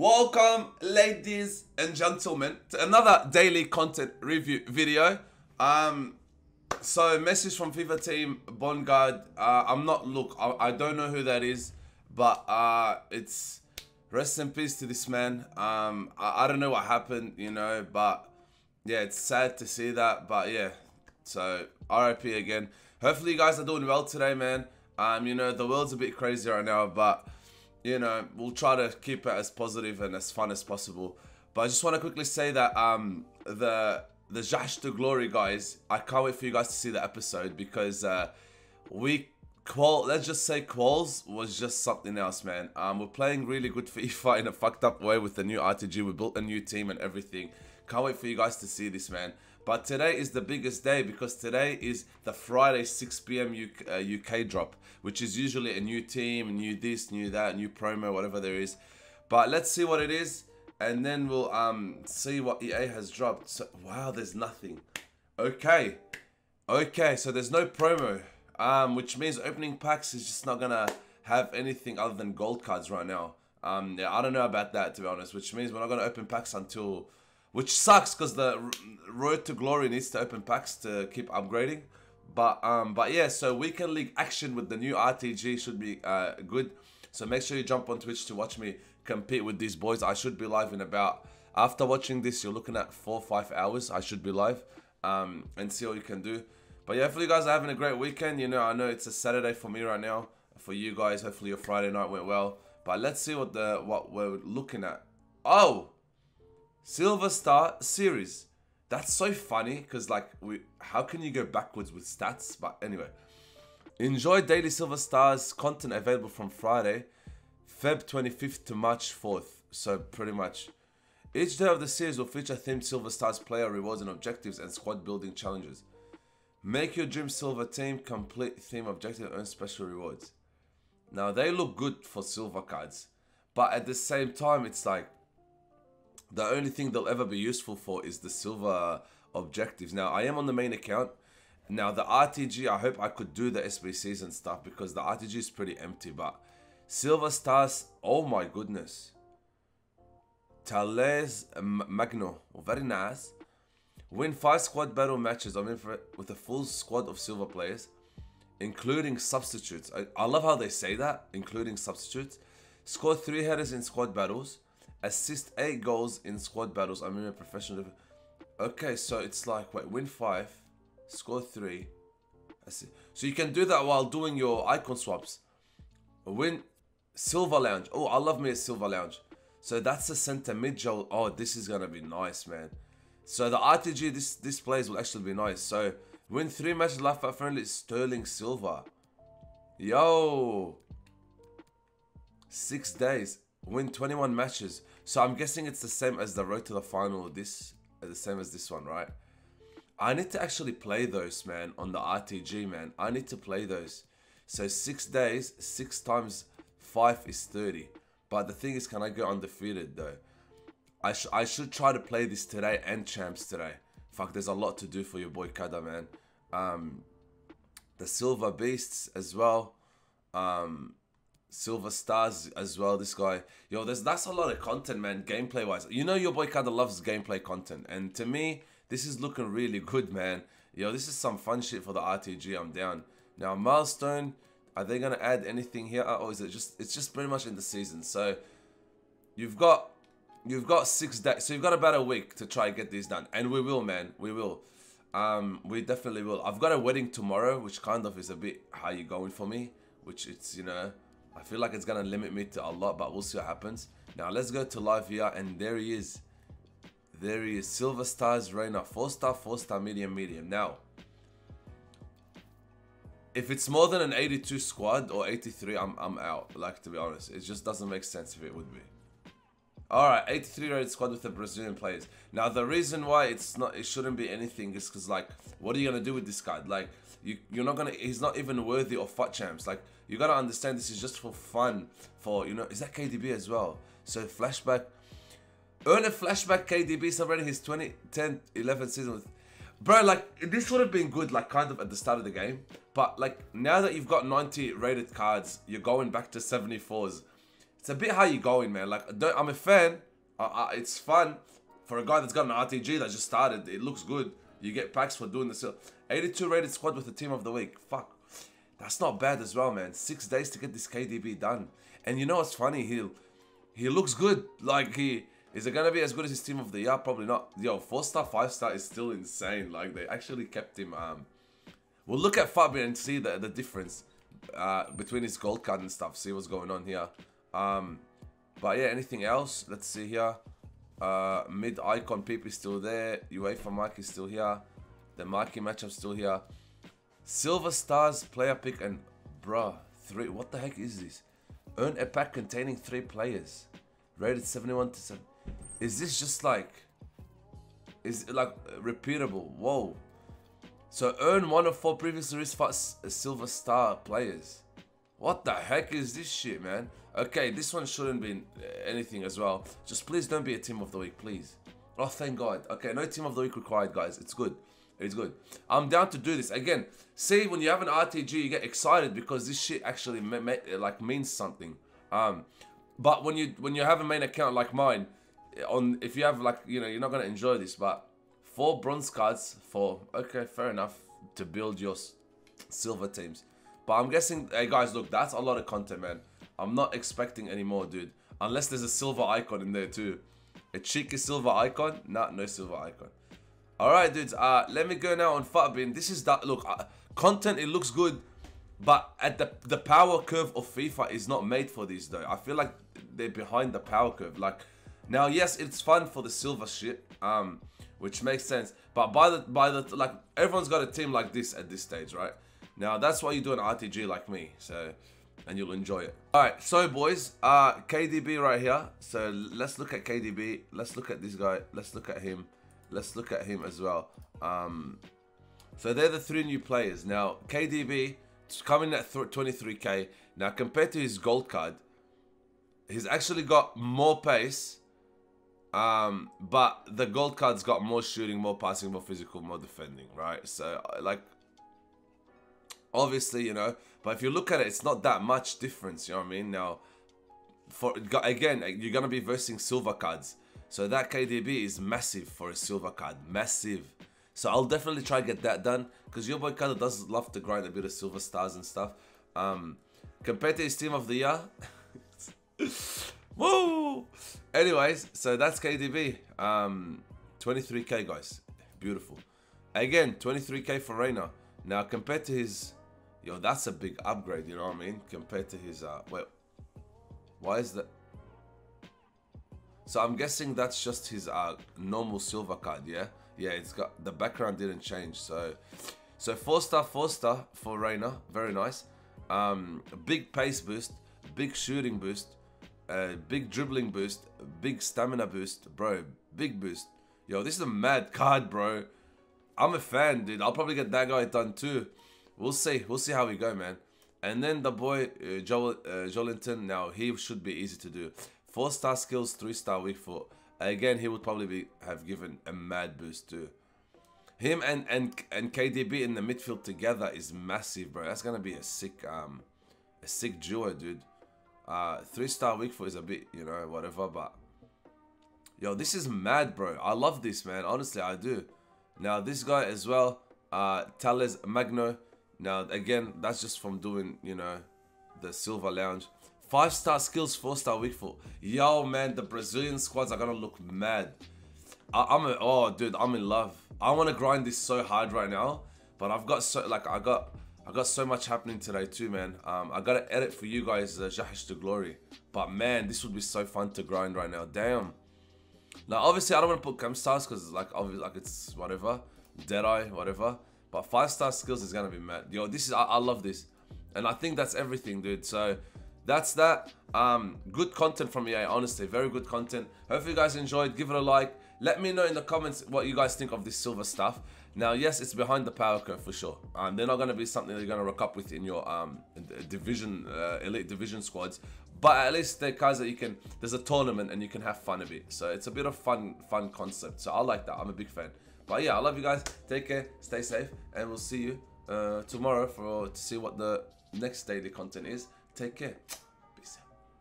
Welcome, ladies and gentlemen, to another daily content review video. Um, so message from FIFA team Bongard. Uh, I'm not look. I, I don't know who that is, but uh, it's rest in peace to this man. Um, I, I don't know what happened, you know, but yeah, it's sad to see that. But yeah, so RIP again. Hopefully you guys are doing well today, man. Um, you know the world's a bit crazy right now, but you know, we'll try to keep it as positive and as fun as possible. But I just want to quickly say that um, the the Jash to Glory guys, I can't wait for you guys to see the episode because uh, we Qual, let's just say Qualls was just something else, man. Um, we're playing really good FIFA in a fucked up way with the new RTG. We built a new team and everything. Can't wait for you guys to see this, man. But today is the biggest day because today is the Friday 6 p.m. UK, uh, UK drop, which is usually a new team, new this, new that, new promo, whatever there is. But let's see what it is, and then we'll um see what EA has dropped. So, wow, there's nothing. Okay, okay, so there's no promo, um, which means opening packs is just not gonna have anything other than gold cards right now. Um, yeah, I don't know about that to be honest, which means we're not gonna open packs until which sucks because the road to glory needs to open packs to keep upgrading. But um, but yeah, so weekend league action with the new RTG should be uh, good. So make sure you jump on Twitch to watch me compete with these boys. I should be live in about after watching this. You're looking at four five hours. I should be live um, and see what you can do. But yeah, hopefully you guys are having a great weekend. You know, I know it's a Saturday for me right now. For you guys, hopefully your Friday night went well. But let's see what the what we're looking at. Oh, Silver Star series. That's so funny because like we how can you go backwards with stats? But anyway. Enjoy daily Silver Stars content available from Friday, Feb 25th to March 4th. So pretty much each day of the series will feature themed Silver Stars player rewards and objectives and squad building challenges. Make your dream silver team complete theme objective earn special rewards. Now they look good for silver cards, but at the same time it's like the only thing they'll ever be useful for is the silver objectives. Now, I am on the main account. Now, the RTG, I hope I could do the SBCs and stuff because the RTG is pretty empty. But Silver Stars, oh my goodness. Thales uh, Magno, oh, very nice. Win 5 squad battle matches I mean, with a full squad of silver players, including substitutes. I, I love how they say that, including substitutes. Score 3 headers in squad battles assist eight goals in squad battles. I'm in a professional. Okay, so it's like wait, win five, score three. I see. So you can do that while doing your icon swaps. Win silver lounge. Oh, I love me a silver lounge. So that's a center mid joel. Oh, this is gonna be nice, man. So the RTG this this plays will actually be nice. So win three matches left at friendly Sterling Silver. Yo. Six days. Win 21 matches. So I'm guessing it's the same as the road to the final. This uh, the same as this one, right? I need to actually play those, man, on the RTG, man. I need to play those. So six days, six times five is 30. But the thing is, can I go undefeated though? I, sh I should try to play this today and champs today. Fuck, there's a lot to do for your boy Kada, man. Um, the Silver Beasts as well. Um, Silver Stars as well. This guy, yo, there's that's a lot of content, man. Gameplay wise, you know your boy kinda loves gameplay content, and to me, this is looking really good, man. Yo, this is some fun shit for the RTG. I'm down. Now milestone, are they gonna add anything here, or is it just it's just pretty much in the season? So you've got you've got six days, so you've got about a week to try and get these done, and we will, man. We will. Um, we definitely will. I've got a wedding tomorrow, which kind of is a bit how you going for me, which it's you know I feel like it's to limit me to a lot, but we'll see what happens. Now, let's go to live here, and there he is. There he is. Silver Stars Reina. 4 star, 4 star, medium, medium. Now, if it's more than an 82 squad or 83, I'm, I'm out. Like, to be honest. It just doesn't make sense if it would be. Alright, 83 rated squad with the Brazilian players. Now, the reason why it's not, it shouldn't be anything is because, like, what are you to do with this guy? Like, you, you're not to, he's not even worthy of FUT champs. Like, you got to understand this is just for fun. For, you know, is that KDB as well? So, flashback. Earn a flashback KDB celebrating his 2010 11 season with. Bro, like, this would have been good, like, kind of at the start of the game. But, like, now that you've got 90 rated cards, you're going back to 74s it's a bit how you going, man. Like, I'm a fan. it's fun for a guy that's got an RTG that just started. It looks good. You get packs for doing this. 82 rated squad with the team of the week. Fuck. That's not bad as well, man. Six days to get this KDB done. And you know what's funny? He he looks good. Like he is it gonna be as good as his team of the year? Probably not. Yo, four star, five star is still insane. Like they actually kept him. Um, we'll look at Fabian and see the the difference uh, between his gold card and stuff. See what's going on here. Um, but yeah, anything else? Let's see here. Uh, mid icon Peep is still there. UEFA Mike is still here. The Marquee matchup still here. Silver Stars player pick and bruh, three. What the heck is this? Earn a pack containing three players. Rated 71 to 7. Is this just like... Is it like repeatable? Whoa. So earn one of four previously released uh, Silver Star players. What the heck is this shit, man? Okay, this one shouldn't be anything as well. Just please don't be a team of the week, please. Oh, thank God. Okay, no team of the week required, guys. It's good. It's good. I'm down to do this. Again, see, when you have an RTG, you get excited because this shit actually like means something. Um, but when you when you have a main account like mine, on if you have like you know you're not gonna enjoy this, but four bronze cards for okay, fair enough to build your silver teams. But I'm guessing, hey guys, look, that's a lot of content, man. I'm not expecting any more, dude. Unless there's a silver icon in there too. A cheeky silver icon? Nah, no silver icon. Alright, dudes. Uh, let me go now on Futbin. This is that. Look, uh, content, it looks good. But at the the power curve of FIFA is not made for these though. I feel like they're behind the power curve. Like now, yes, it's fun for the silver shit, um, which makes sense. But by the by the like, everyone's got a team like this at this stage, right? Now that's why you do an RTG like me, so and you'll enjoy it. All right, so boys, uh, KDB right here. So let's look at KDB. Let's look at this guy. Let's look at him let's look at him as well. Um, so they're the three new players. Now, KDB coming at 23k. Now, compared to his gold card, he's actually got more pace. Um, but the gold card's got more shooting, more passing, more physical, more defending, right? So, like, obviously, you know, but if you look at it, it's not that much difference, you know what I mean? Now, for again, you're going to be versing silver cards. So that KDB is massive for a silver card. Massive. So I'll definitely try get that done. Because your boy Kado does love to grind a bit of silver stars and stuff. Um, compared to his team of the year. Woo! Anyways, so that's KDB. Um, 23k, guys. Beautiful. Again, 23k for Reina. Now, compared to his... Yo, that's a big upgrade, you know what I mean? Compared to his... Uh, wait. Why is that... So I'm guessing that's just his uh, normal silver card, yeah? Yeah, it's got, the background didn't change, so... So 4 star, 4 star for Reina, very nice. Um, big pace boost, big shooting boost, uh, big dribbling boost, big stamina boost, bro, big boost. Yo, this is a mad card, bro. I'm a fan, dude. I'll probably get that guy done too. We'll see. We'll see how we go, man. And then the boy, uh, Joel, uh, Joelinton, now he should be easy to do. Four star skills, three star weak foot. Again, he would probably be have given a mad boost too. Him and and and KDB in the midfield together is massive, bro. That's gonna be a sick um a sick duo, dude. Uh, three star weak foot is a bit, you know, whatever, but yo, this is mad, bro. I love this, man. Honestly, I do. Now this guy as well, uh, Thales Magno. Now again, that's just from doing, you know, the Silver Lounge. Five star skills, four star weak foot. Yo, man, the Brazilian squads are gonna look mad. I, am oh, dude, I'm in love. I want to grind this so hard right now, but I've got so like I got I got so much happening today too, man. Um, I gotta edit for you guys, uh, Jahish to Glory. But man, this would be so fun to grind right now. Damn. Now, obviously, I don't want to put chem stars because like obviously like it's whatever, Deadeye, whatever. But five star skills is gonna be mad. Yo, this is I, I love this, and I think that's everything, dude. So that's that. Um, good content from EA, honestly. Very good content. Hopefully you guys enjoyed. Give it a like. Let me know in the comments what you guys think of this silver stuff. Now, yes, it's behind the power curve for sure. Um, they're not going to be something that you're going to rock up with in your um, division, uh, elite division squads. But at least they're guys that you can, there's a tournament and you can have fun a bit. So it's a bit of fun, fun concept. So I like that. I'm a big fan. But yeah, I love you guys. Take care. Stay safe. And we'll see you uh, tomorrow for to see what the next daily content is. Take care.